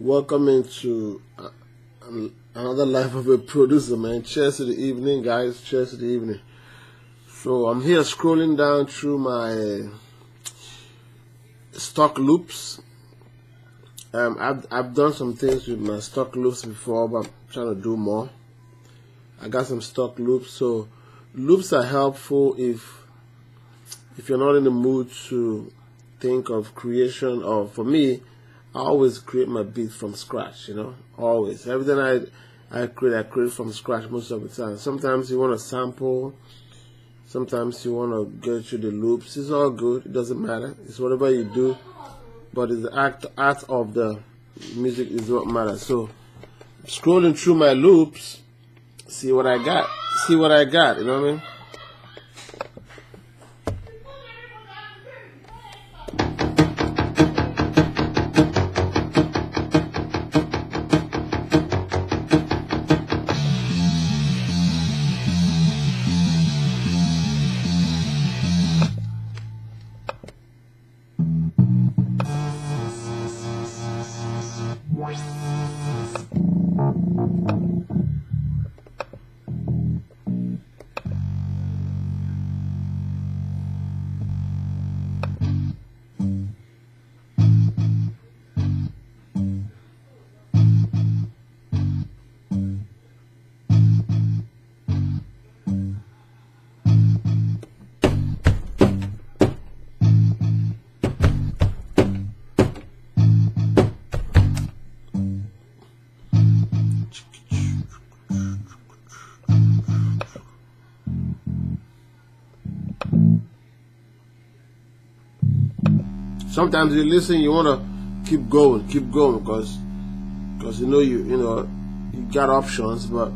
Welcome into uh, another life of a producer, man. Cheers to the evening, guys. Cheers to the evening. So I'm here scrolling down through my stock loops. Um, I've I've done some things with my stock loops before, but I'm trying to do more. I got some stock loops, so loops are helpful if if you're not in the mood to think of creation or for me I always create my beat from scratch, you know, always. Everything I I create, I create from scratch most of the time. Sometimes you want to sample, sometimes you want to go through the loops. It's all good. It doesn't matter. It's whatever you do, but it's the act art of the music is what matters. So, scrolling through my loops, see what I got. See what I got. You know what I mean? Sometimes you listen, you want to keep going, keep going because because you know you you know you got options, but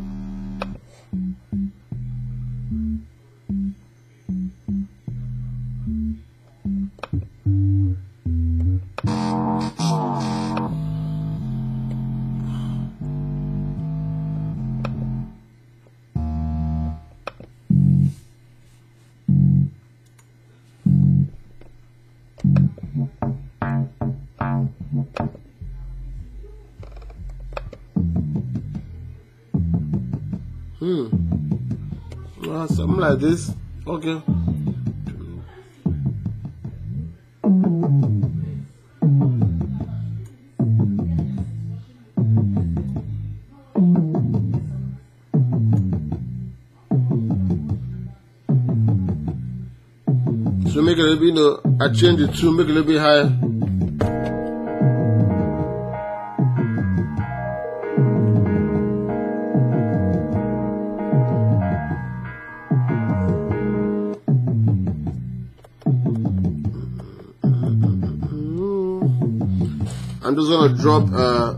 Uh, something like this. Okay. So make it a little bit, you know, I change it to make it a little bit higher. I'm just gonna drop uh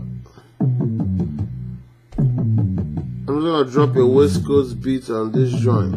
I'm just gonna drop a West Coast beat on this joint.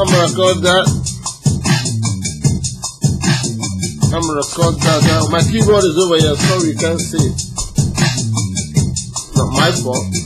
I'm gonna record that. I'm gonna record that. Now, my keyboard is over here, sorry you can't see. Not my fault.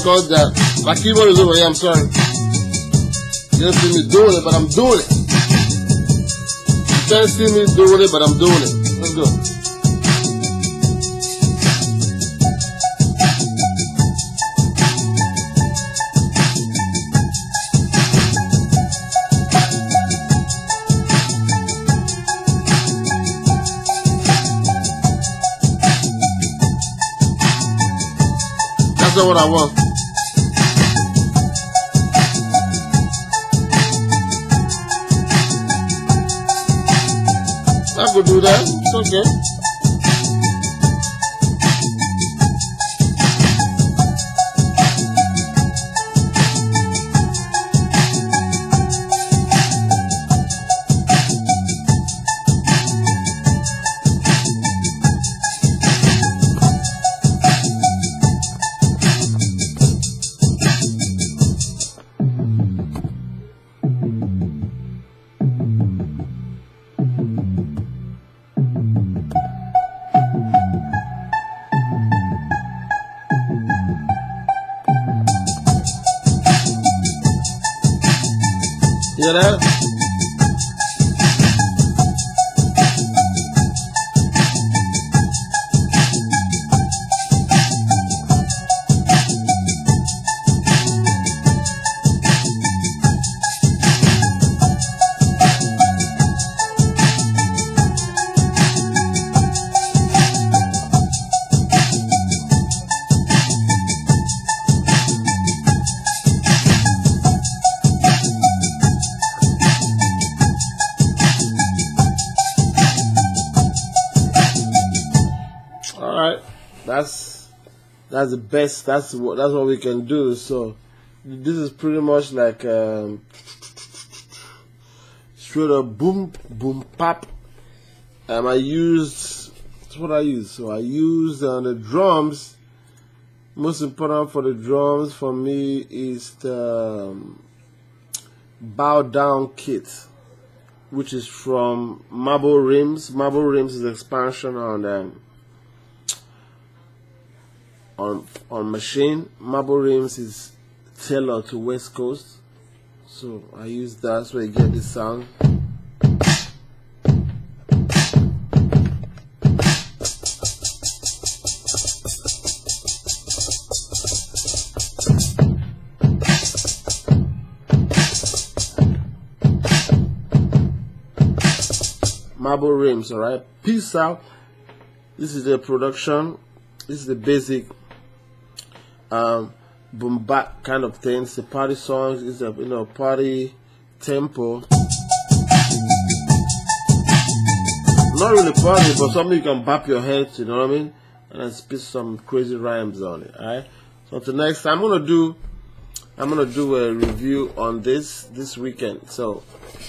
Record that. My keyboard is over here. I'm sorry. You don't see me doing it, but I'm doing it. You can't see me doing it, but I'm doing it. Let's go. That's not what I want. I could do that. It's okay. That? That's the best. That's what that's what we can do. So this is pretty much like um, straight up boom boom pop. Um, I used that's what I used. So I used on the drums. Most important for the drums for me is the um, bow down kit, which is from Marble Rims. Marble Rims is expansion on um, on on Maschine. Marble rims is tailored to West Coast, so I use that so I get the sound. Marble rims, alright. Peace out. This is the production. This is the basic um, boom bap kind of things. The party songs is a you know party tempo. Not really party, but something you can bap your head. You know what I mean? And then spit some crazy rhymes on it. Alright. So until next I'm gonna do. I'm gonna do a review on this this weekend. So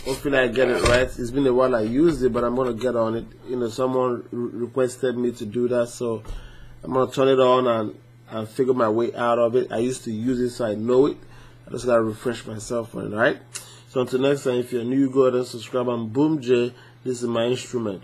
hopefully I get it right. It's been a while I used it, but I'm gonna get on it. You know, someone re- requested me to do that, so I'm gonna turn it on and and figure my way out of it. I used to use it, so I know it. I just gotta refresh myself on it, right? So until next time, if you're new, go ahead and subscribe. I'm Boom Jay. This is my instrument.